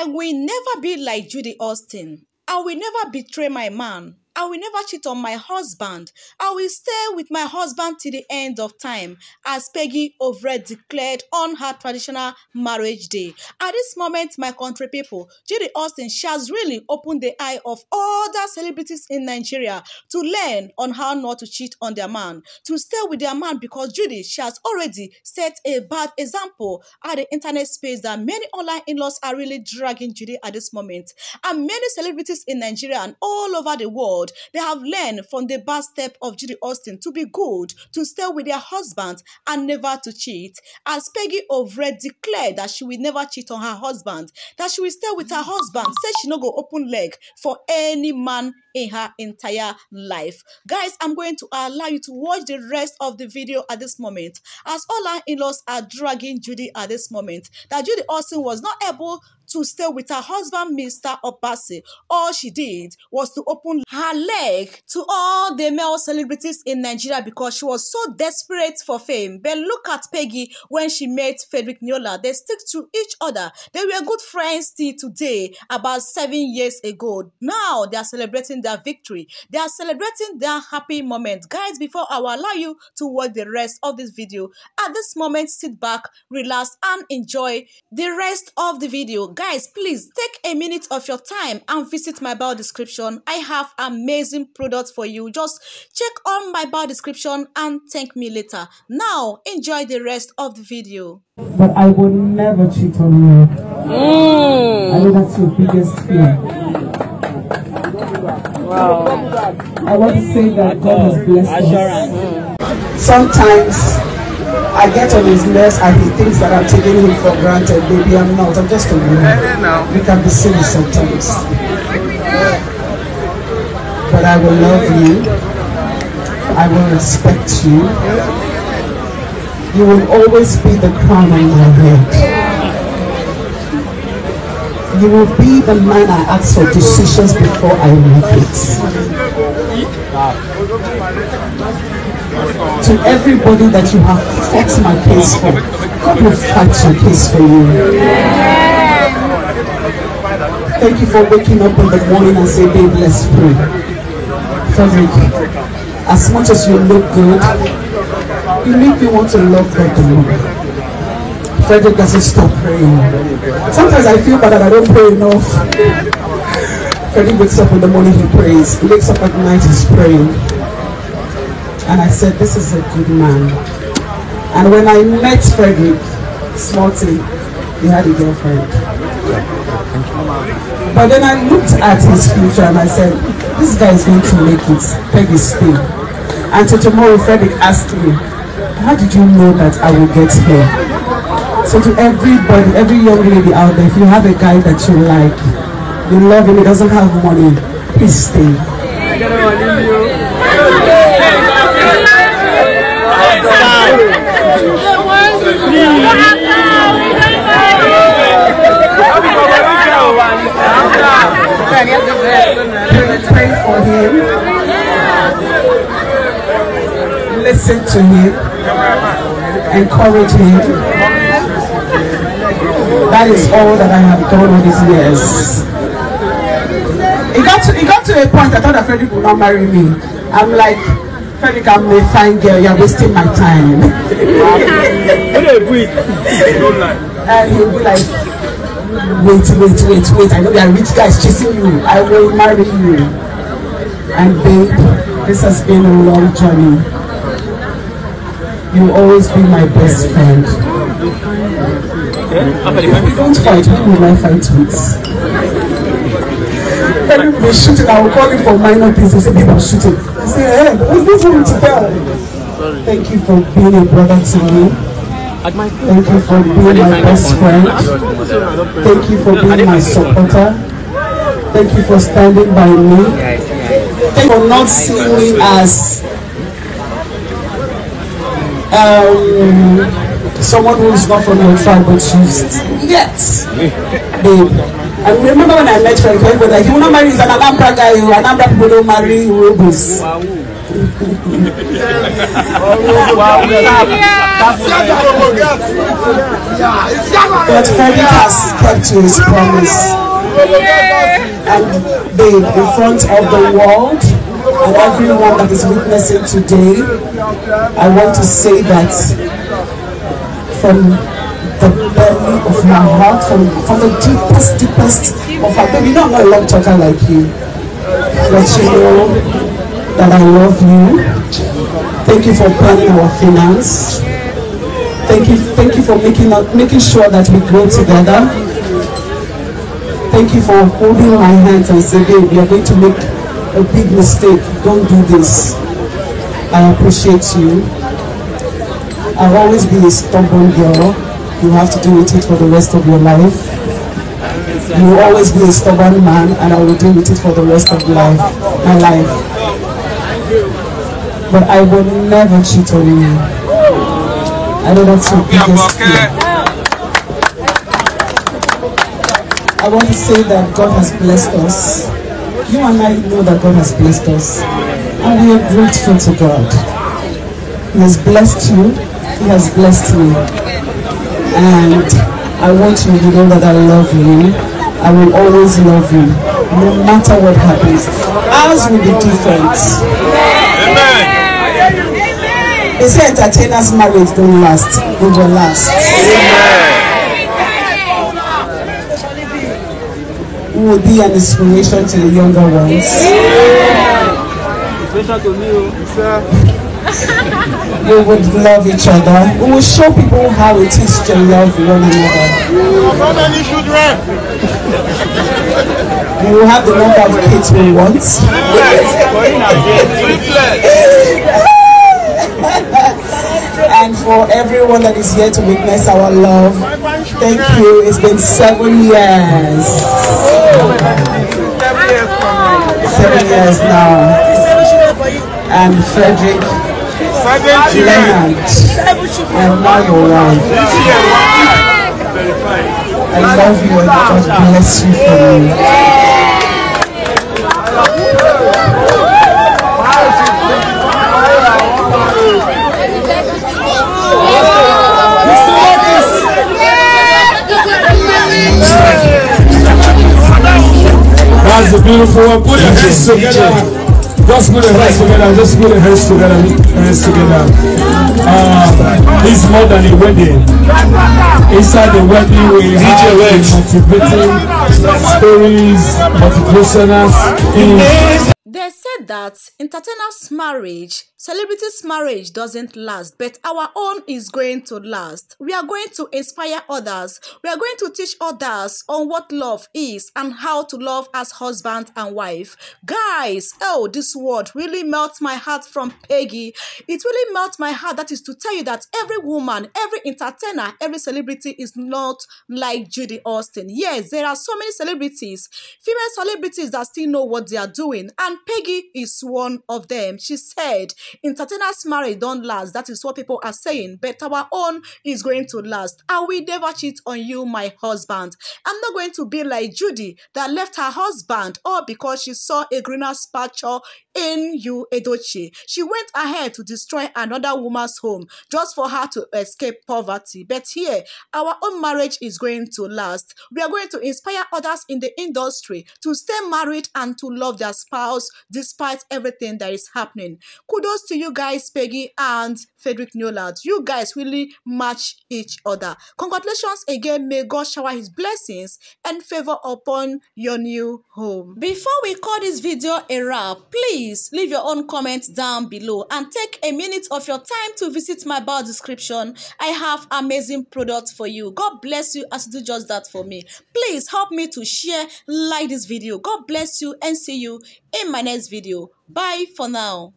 I will never be like Judy Austin. I will never betray my man. I will never cheat on my husband. I will stay with my husband till the end of time, as Peggy Ovire declared on her traditional marriage day. At this moment, my country people, Judy Austin, she has really opened the eye of other celebrities in Nigeria to learn on how not to cheat on their man, to stay with their man because Judy, she has already set a bad example at the internet space that many online in-laws are really dragging Judy at this moment. And many celebrities in Nigeria and all over the world they have learned from the bad step of Judy Austin to be good, to stay with their husbands, and never to cheat. As Peggy Ovire declared that she will never cheat on her husband, that she will stay with her husband, said she no go open leg for any man in her entire life. Guys, I'm going to allow you to watch the rest of the video at this moment. As all our in-laws are dragging Judy at this moment, that Judy Austin was not able to stay with her husband, Mr. Obasi. All she did was to open her leg to all the male celebrities in Nigeria because she was so desperate for fame. But look at Peggy when she met Frederick Niola. They stick to each other. They were good friends till today, about seven years ago. Now they are celebrating their victory. They are celebrating their happy moment. Guys, before I will allow you to watch the rest of this video, at this moment, sit back, relax, and enjoy the rest of the video guys please take a minute of your time and visit my bio description. I have amazing products for you. Just check on my bio description and thank me later. Now enjoy the rest of the video. But i will never cheat on you. Hmm. I know that's your biggest fear. Wow. i want to say that god has blessed us. Sometimes I get on his nerves and he thinks that I'm taking him for granted. Maybe I'm not. I'm just a woman. We can be silly sometimes. But I will love you. I will respect you. You will always be the crown on my head. You will be the man I ask for decisions before I make it. To everybody that you have fought my case for, God will fight your case for you. Thank you for waking up in the morning and saying, babe, let's pray. Frederick, as much as you look good, you make me want to love God the more. Frederick doesn't stop praying. Sometimes I feel bad that I don't pray enough. Frederick wakes up in the morning, he prays. He wakes up at night, he's praying. And I said, this is a good man. And when I met Frederick, thing, he had a girlfriend. But then I looked at his future and I said, this guy is going to make it. Peggy stay. And so tomorrow Frederick asked me, how did you know that I will get here? So to everybody, every young lady out there, if you have a guy that you like, you love him, he doesn't have money, please stay. Pray for him. Listen to him. Encourage him. That is all that I have done all these years. A point I thought that Frederick would not marry me. I'm like, Frederick, I'm a fine girl. You're wasting my time. and he'll be like, wait, wait, wait, wait. I know there are rich guys chasing you. I will marry you. And babe, this has been a long journey. You'll always be my best friend. Don't fight, who will I fight with? Every day shooting, I will call him for minor things. He say, I'm shooting. I say, hey, what's this one to tell? Thank you for being a brother to me. Thank you for being my best friend. Thank you for being my supporter. Thank you for standing by me. Thank you for not seeing me as um, someone who is not from your tribe, but she's yes, babe. I remember when I met Frank, he was like, "You will not marry an Anambra guy. You Anambra people don't marry Robos." But Frederick has kept to his promise. And babe, in front of the world and everyone that is witnessing today, I want to say that from the belly of my heart, from, from the deepest, deepest of my baby, know I'm not a long talker like you, but you know that I love you. Thank you for planning our finance. Thank you, thank you for making making sure that we grow together. Thank you for holding my hands and saying, babe, you're going to make a big mistake. Don't do this. I appreciate you. I'll always be a stubborn girl. You have to deal with it for the rest of your life. You will always be a stubborn man and I will deal with it for the rest of life, my life. But I will never cheat on you. I know that's your biggest fear. I want to say that God has blessed us. You and I know that God has blessed us. And we are grateful to God. He has blessed you. He has blessed me. And I want you to know that I love you. I will always love you. No matter what happens. Ours will be different. Amen. They say entertainers marriage don't last. It will last. We will be an inspiration to the younger ones. We would love each other. We will show people how it is to love one another. We will have the number of kids we want. and for everyone that is here to witness our love, thank you. It's been seven years. Seven years now. And Frederick And now. I love you and God bless you for me. That's a beautiful one. Put your hands together. Just put your hands together. Just put your hands together. Hands together. Uh, it's more than a wedding. Inside the wedding, we have motivating stories, motivational things. That entertainers' marriage, celebrities' marriage doesn't last, but our own is going to last. We are going to inspire others. We are going to teach others on what love is and how to love as husband and wife. Guys, oh, this word really melts my heart from Peggy. It really melts my heart. That is to tell you that every woman, every entertainer, every celebrity is not like Judy Austin. Yes, there are so many celebrities, female celebrities that still know what they are doing, and Peggy is one of them. She said, entertainers' marriage don't last. That is what people are saying, but our own is going to last. I will never cheat on you, my husband. I'm not going to be like Judy that left her husband all because she saw a greener pasture in Yul Edochie. She went ahead to destroy another woman's home just for her to escape poverty. But here, our own marriage is going to last. We are going to inspire others in the industry to stay married and to love their spouse despite everything that is happening. Kudos to you guys, Peggy and Frederick Leonard. You guys really match each other. Congratulations again. May God shower his blessings and favor upon your new home. Before we call this video a wrap, please leave your own comments down below and take a minute of your time to visit my bio description. I have amazing products for you. God bless you as you do just that for me. Please help me to share, like this video. God bless you and see you in my next video. Bye for now.